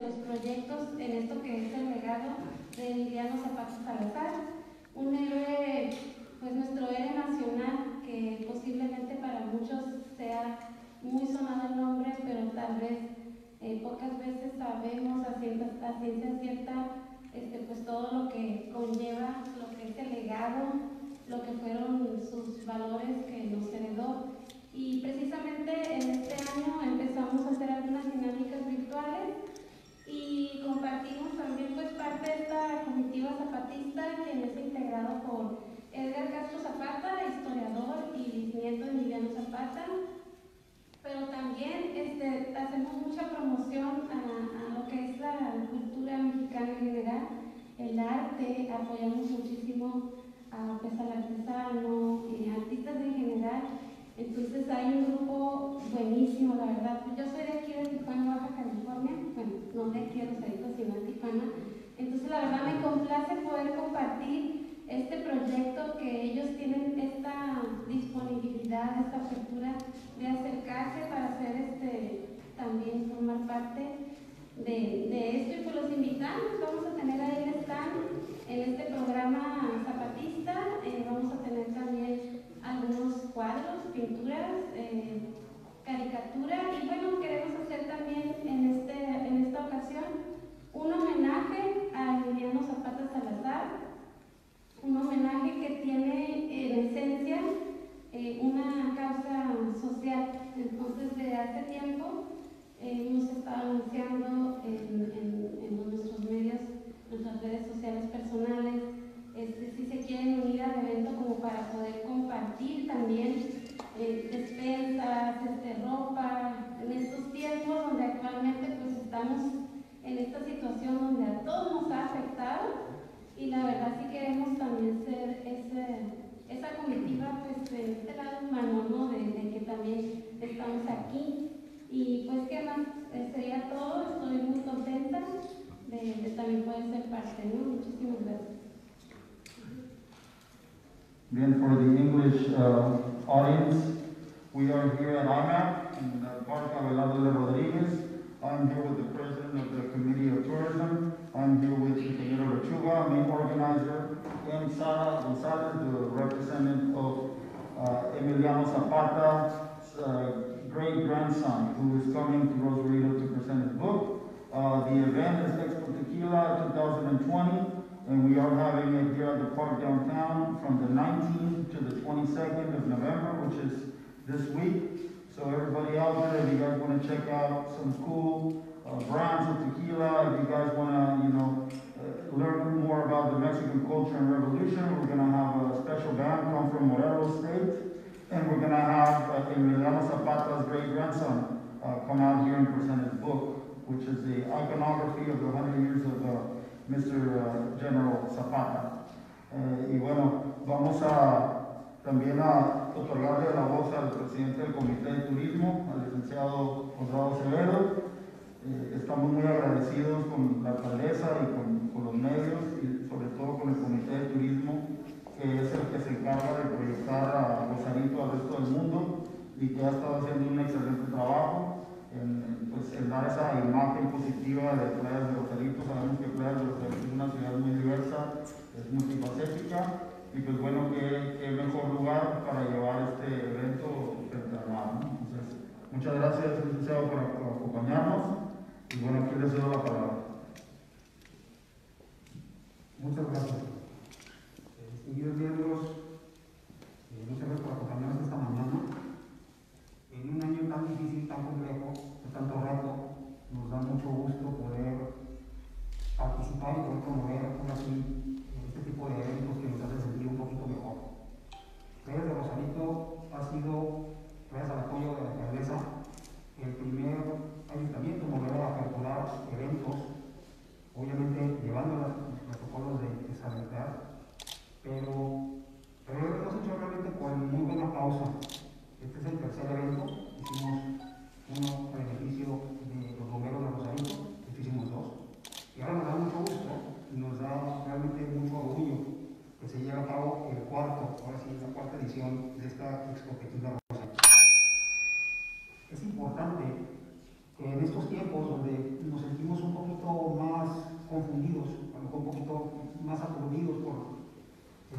los proyectos en esto que es el legado de Emiliano Zapata Salazar, un héroe, pues nuestro héroe nacional, que posiblemente para muchos sea muy sonado el nombre, pero tal vez eh, pocas veces sabemos a ciencia, cierta este, pues todo lo que conlleva, lo que es el legado, lo que fueron sus valores que nos heredó. Y precisamente en este año empezamos a hacer algunas dinámicas virtuales y compartimos también pues parte de esta comitiva zapatista quien es integrado por Edgar Castro Zapata, historiador y bisnieto de Emiliano Zapata, pero también este, hacemos mucha promoción a, lo que es la cultura mexicana en general, el arte, apoyamos muchísimo a, pues, al artesano, y artistas en general. Entonces hay un grupo buenísimo, la verdad. Yo soy de aquí de Tijuana, Baja California, bueno, no de aquí de Rosarito, sino de Tijuana. Entonces la verdad me complace poder compartir este proyecto que ellos tienen esta disponibilidad, esta apertura de acercarse para hacer este, también formar parte de, esto y pues los invitamos, vamos a tener ahí el stand en este programa zapatista, eh, vamos a tener también algunos cuadros, pinturas, eh, caricatura y bueno, queremos hacer también en, este, en esta ocasión un homenaje a Emiliano Zapata Salazar, un homenaje que tiene en esencia eh, una causa social. Entonces, desde hace tiempo eh, hemos estado anunciando en, en, nuestros medios, nuestras redes sociales personales, este, si se quieren unir al evento como para poder compartir también eh, despensas, este, ropa, en estos tiempos donde actualmente pues estamos en esta situación donde a todos nos ha afectado y la verdad sí queremos también ser ese esa pues, de este lado humano, ¿no? De, que también estamos aquí. Y pues, ¿qué más? Sería todo. Estoy muy contenta de, también poder ser parte, ¿no? Muchísimas gracias. Bien, for the English uh, audience, we are here at IMAP in the Park Abelardo de Rodriguez. I'm here with the president of the Committee of Tourism. I'm here with Ingeniero Lechuga, main organizer, Sara Gonzalez, the representative of uh, Emiliano Zapata's uh, great-grandson, who is coming to Rosarito to present his book. Uh, the event is Expo Tequila 2020, and we are having it here at the park downtown from the 19th to the 22nd of November, which is this week. So everybody out there, if you guys want to check out some cool uh, brands of tequila, if you guys want to, you know, learn more about the Mexican culture and revolution, we're going to have a special band come from Morelos State, and we're going to have uh, Emiliano Zapata's great-grandson uh, come out here and present his book, which is the iconography of the 100 years of uh, Mr. Uh, General Zapata. Eh, y bueno, vamos a también a otorgarle la voz al presidente del Comité de Turismo, al licenciado Conrado Severo. Eh, estamos muy agradecidos con la alcaldesa y con, los medios y sobre todo con el Comité de Turismo, que es el que se encarga de proyectar a Rosarito al resto del mundo y que ha estado haciendo un excelente trabajo en, pues, en dar esa imagen positiva de Playas de Rosarito. Sabemos que Playas de Rosarito es una ciudad muy diversa, es multifacética y pues bueno, qué, qué mejor lugar para llevar este evento frente al mar. ¿no? Muchas gracias, licenciado, por, acompañarnos y bueno, aquí les doy la palabra. Muchas gracias. Eh, distinguidos miembros, eh, muchas gracias por acompañarnos esta mañana. En un año tan difícil, tan complejo, de tanto reto, nos da mucho gusto poder participar y poder promover así este tipo de eventos que nos hacen sentir un poquito mejor. Pérez de Rosarito ha sido, gracias al apoyo de la alcaldesa, el primer ayuntamiento mover a aperturar eventos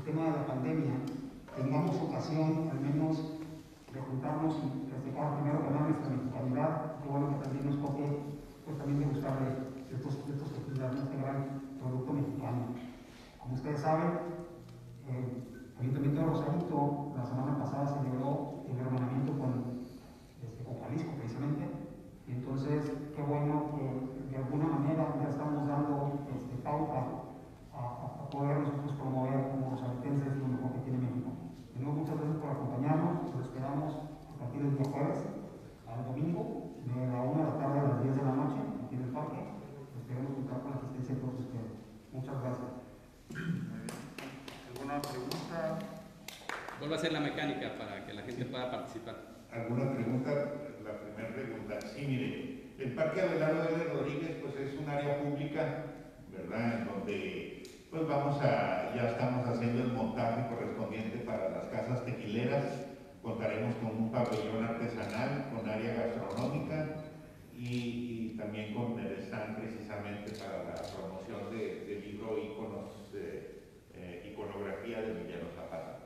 tema de la pandemia, tengamos ocasión al menos de juntarnos y festejar primero que nada nuestra mexicanidad, que bueno que también nos toque pues también degustar de estos, de estos tequilas, de este gran producto mexicano. Como ustedes saben, eh, el Ayuntamiento de Rosarito la semana pasada celebró el hermanamiento con, este, con Jalisco precisamente, y entonces qué bueno que de alguna manera ya estamos dando este, pauta a, a, poder nosotros promover como rosaritenses lo mejor que tiene México. De nuevo, muchas gracias por acompañarnos, los esperamos a partir del día jueves al domingo, de la 1 de la tarde a las 10 de la noche, aquí en el parque. Esperemos contar con la asistencia de todos ustedes. Muchas gracias. ¿Alguna pregunta? ¿Cuál va a ser la mecánica para que la gente pueda participar? ¿Alguna pregunta? La primera pregunta. Sí, mire, el Parque Abelardo L. Rodríguez pues es un área pública, ¿verdad? En donde pues vamos a, ya estamos haciendo el montaje correspondiente para las casas tequileras. Contaremos con un pabellón artesanal, con área gastronómica y, y también con el stand precisamente para la promoción de, del libro Iconos, eh, eh, Iconografía de Emiliano Zapata.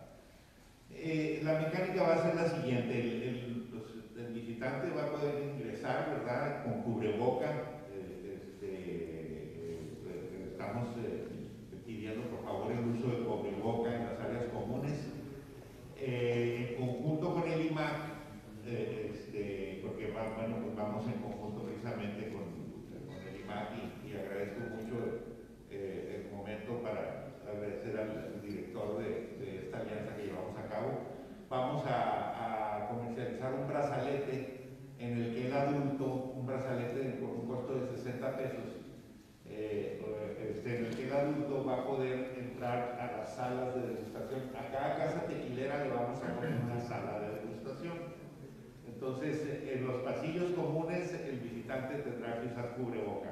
Eh, la mecánica va a ser la siguiente, el, el, pues, el, visitante va a poder ingresar, ¿verdad?, con cubreboca, eh, este, eh, estamos pidiendo por favor el uso de cubreboca en las áreas comunes, en conjunto con el IMAC, este, porque va, bueno, pues vamos en conjunto precisamente con, con el IMAC y, y agradezco mucho el momento para agradecer al director de, de, esta alianza que llevamos a cabo. Vamos a, a, comercializar un brazalete en el que el adulto, un brazalete con un costo de 60 pesos, eh, este, en el que el adulto va a poder entrar a las salas de degustación. A cada casa tequilera le vamos a poner una sala de degustación. Entonces, en los pasillos comunes el visitante tendrá que usar cubreboca.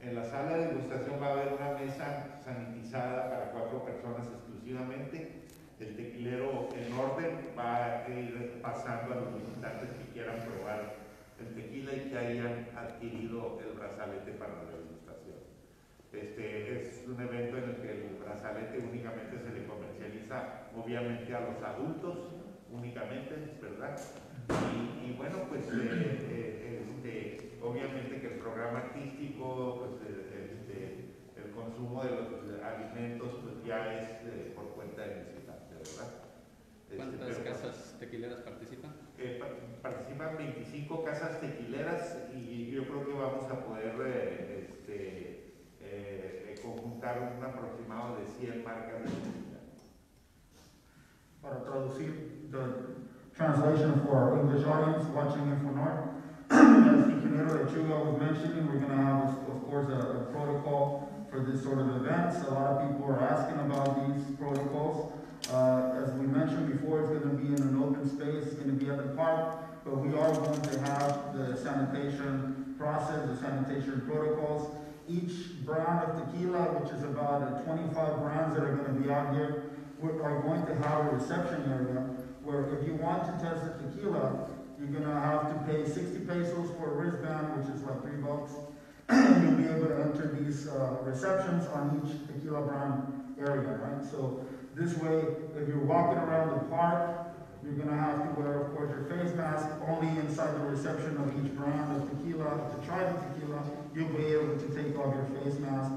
En la sala de degustación va a haber una mesa sanitizada para cuatro personas exclusivamente. El tequilero en orden va a ir pasando a los visitantes que quieran probar el tequila y que hayan adquirido el brazalete para la degustación. Este es un evento en el que el brazalete únicamente se le comercializa, obviamente, a los adultos, únicamente, ¿verdad? Y, y bueno, pues eh, eh, este, obviamente que el programa artístico, pues este, el consumo de los alimentos, pues ya es eh, por cuenta del visitante, ¿verdad? ¿Cuántas este, pero, casas tequileras participan? Eh, participan 25 casas tequileras y yo creo que vamos a poder eh, este, eh, eh, conjuntar un aproximado de 100 marcas de. Para traducir, the translation for English audience watching in Fonor. As Ingeniero Lechuga was mentioning, we're going to have, of course, a, a, protocol for this sort of events. A lot of people are asking about these protocols. Uh, as we mentioned before, it's going to be in an open space, it's going to be at the park, but we are going to have the sanitation process, the sanitation protocols. Each brand of tequila, which is about 25 brands that are going to be out here, are going to have a reception area where if you want to test the tequila, you're gonna have to pay 60 pesos for a wristband, which is like three bucks. you'll be able to enter these uh, receptions on each tequila brand area, right? So this way, if you're walking around the park, you're gonna have to wear, of course, your face mask only inside the reception of each brand of tequila. To try the tequila, you'll be able to take off your face mask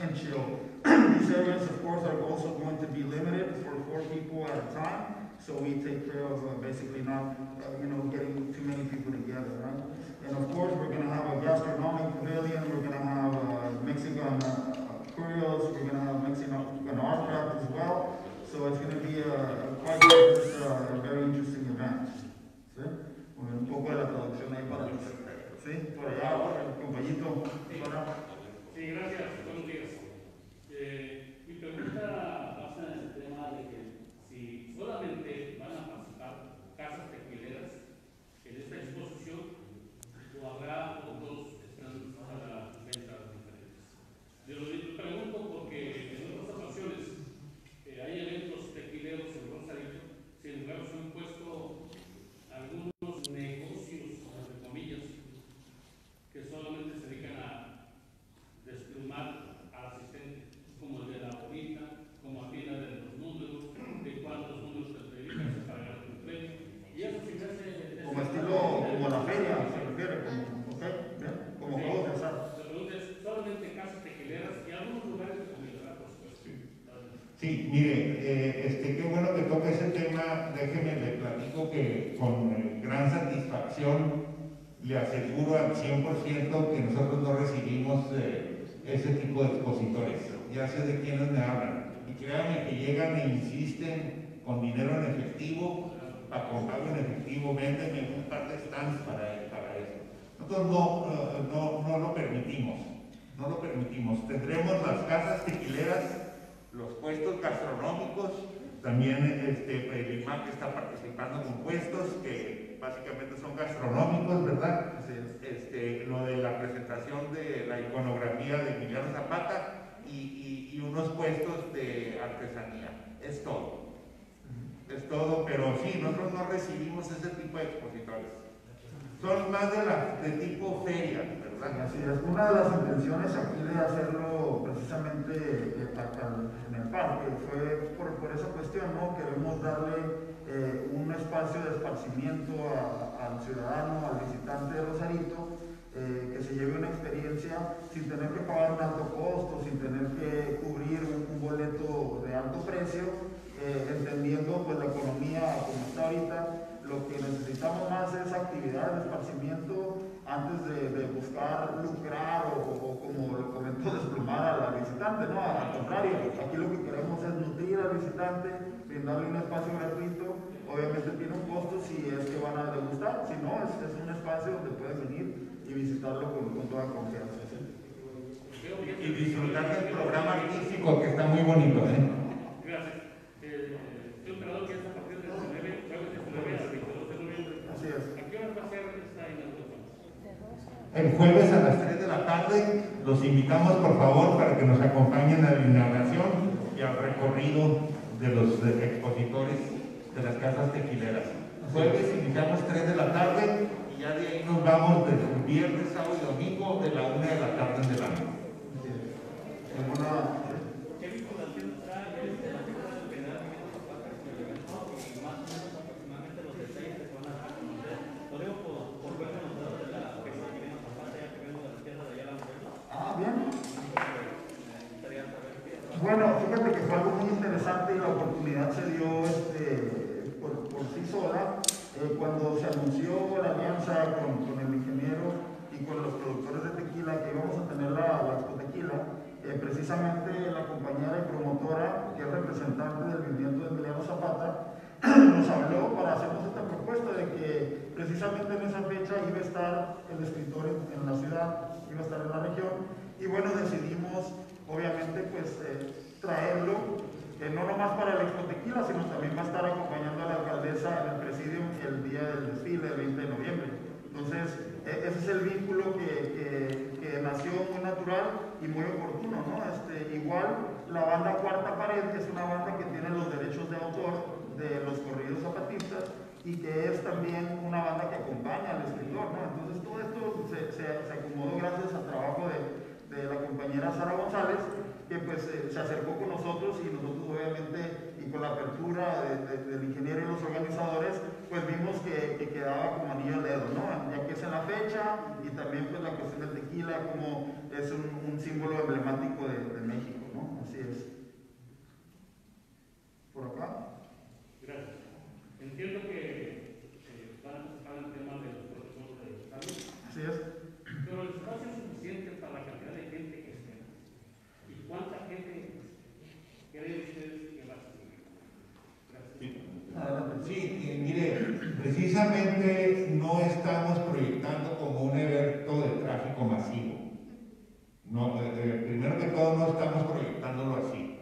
and chill. These areas, of course, are also going to be limited for four people at a time. So we take care of uh, basically not, uh, you know, getting too many people together, right? And of course, we're going to have a gastronomic pavilion. We're going to have uh, Mexican curios. We're going to have Mexican art craft as well. So it's going to be a, quite uh, a, a very interesting event. ¿Sí? Un poco de la ahí para ¿Sí? Por allá, el compañito. Que nosotros no recibimos eh, ese tipo de expositores. Ya sé de quiénes me hablan. Y créanme que llegan e insisten con dinero en efectivo, para comprarlo en efectivo, véndeme un par de stands para, para eso. Nosotros no, no, no lo permitimos, no lo permitimos. Tendremos las casas tequileras los puestos gastronómicos, también este, el IMAC está participando con puestos que básicamente son gastronómicos, ¿verdad? Este, lo de la presentación de la iconografía de Emiliano Zapata y, y, unos puestos de artesanía. Es todo. Es todo, pero sí, nosotros no recibimos ese tipo de expositores. Son más de, la, de tipo feria, Así es. Una de las intenciones aquí de hacerlo precisamente en el parque fue por, por esa cuestión, ¿no? Queremos darle eh, un espacio de esparcimiento al ciudadano, al visitante de Rosarito, eh, que se lleve una experiencia sin tener que pagar un alto costo, sin tener que cubrir un, boleto de alto precio, entendiendo pues la economía como está ahorita, lo que necesitamos más es actividad de esparcimiento antes de, buscar lucrar o, como lo comentó, desplumar al visitante, no, al contrario, aquí lo que queremos es nutrir al visitante, brindarle un espacio gratuito, obviamente tiene un costo si es que van a degustar, si no, es, un espacio donde pueden venir y visitarlo con, toda confianza. Y disfrutar del programa artístico que está muy bonito, ¿eh? Gracias. Eh, que es a partir del 19, al 22 de noviembre. Así es. ¿A qué hora va a ser esta inauguración? el jueves a las 3 de la tarde. Los invitamos por favor para que nos acompañen a la inauguración y al recorrido de los expositores de las casas tequileras. Jueves invitamos 3 de la tarde y ya de ahí nos vamos del viernes, sábado y domingo de la 1 de la tarde en adelante. Bueno, fíjate que fue algo muy y la oportunidad se dio este, por, sí sola eh, cuando se anunció la alianza con, el ingeniero y con los productores de tequila que íbamos a tener la, la Expo Tequila. Eh, precisamente la compañera y promotora, que es representante del movimiento de Emiliano Zapata, nos habló para hacernos esta propuesta de que precisamente en esa fecha iba a estar el escritor en la ciudad, iba a estar en la región, y bueno, decidimos obviamente pues eh, traerlo, eh, no nomás para el Expo Tequila, sino también va a estar acompañando a la alcaldesa en el presidio el día del desfile, el 20 de noviembre. Entonces, e, ese es el vínculo que, nació muy natural y muy oportuno, ¿no? Este, igual, la banda Cuarta Pared es una banda que tiene los derechos de autor de los corridos zapatistas y que es también una banda que acompaña al escritor, ¿no? Entonces, todo esto se, se, se acomodó gracias al trabajo de de la compañera Sara González, que pues eh, se acercó con nosotros y nosotros obviamente, y con la apertura del ingeniero y los organizadores, pues vimos que, quedaba como anillo al dedo, ¿no? Ya que es en la fecha y también pues la cuestión del tequila como es un, símbolo emblemático de, México, ¿no? Así es. ¿Por acá? Gracias. Entiendo que eh, van a el tema de los protocolos de salud. Así es. Pero el espacio es suficiente para la cantidad de gente que esté. ¿Y cuánta gente creen ustedes que va a estar? Sí, mire, precisamente no estamos proyectando como un evento de tráfico masivo. No, eh, eh, primero que todo no estamos proyectándolo así.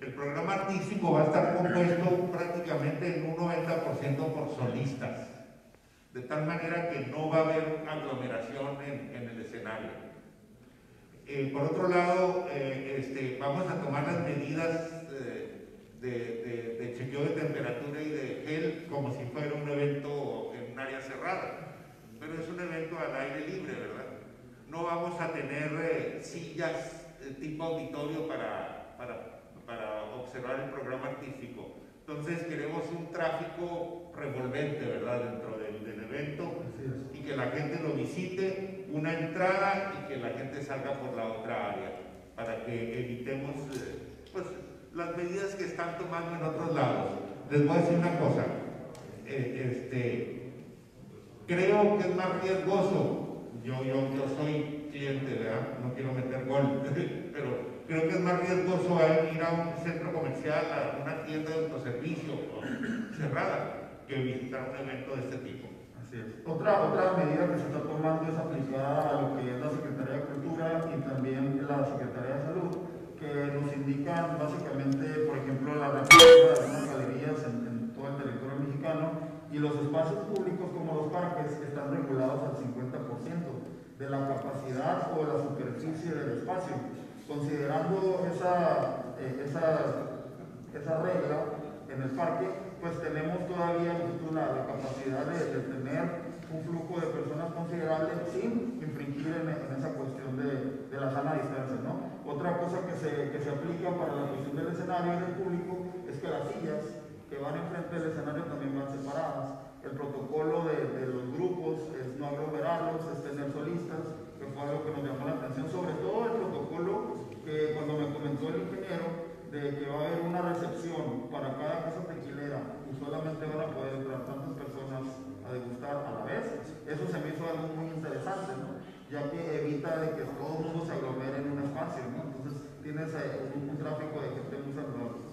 El programa artístico va a estar compuesto prácticamente en un 90% por solistas de tal manera que no va a haber aglomeración en, el escenario. Eh, por otro lado, eh, este, vamos a tomar las medidas eh, de, chequeo de temperatura y de gel como si fuera un evento en un área cerrada, pero es un evento al aire libre, ¿verdad? No vamos a tener sillas tipo auditorio para, para, para observar el programa artístico entonces queremos un tráfico revolvente, ¿verdad? Dentro del, evento y que la gente lo visite, una entrada y que la gente salga por la otra área para que evitemos, eh, pues las medidas que están tomando en otros lados. Les voy a decir una cosa. Eh, este, creo que es más riesgoso. Yo, yo, yo soy cliente, ¿verdad? No quiero meter gol, pero creo que es más riesgoso ir a un centro comercial, a una tienda de autoservicio cerrada, que visitar un evento de este tipo. Así es. Otra, otra medida que se está tomando es aplicada a lo que es la Secretaría de Cultura y también la Secretaría de Salud, que nos indican básicamente, por ejemplo, la reapertura de algunas galerías en, en todo el territorio mexicano y los espacios públicos como los parques están regulados al 50% de la capacidad o de la superficie del espacio. Considerando esa, eh, esa, esa regla en el parque, pues tenemos todavía la, capacidad de, tener un flujo de personas considerable sin infringir en, en esa cuestión de, de la sana distancia, ¿no? Otra cosa que se, que se aplica para la cuestión del escenario y del público es que las sillas que van enfrente del escenario también van separadas. El protocolo de, de los grupos es no aglomerarlos, es tener solistas, que fue algo que nos llamó la atención, sobre todo el protocolo que cuando me comentó el ingeniero de que va a haber una recepción para cada casa tequilera y solamente van a poder entrar tantas personas a degustar a la vez, eso se me hizo algo muy interesante, ¿no? ya que evita de que todo el mundo se aglomere en un espacio, ¿no? entonces tienes eh, un, un tráfico de gente muy saludable.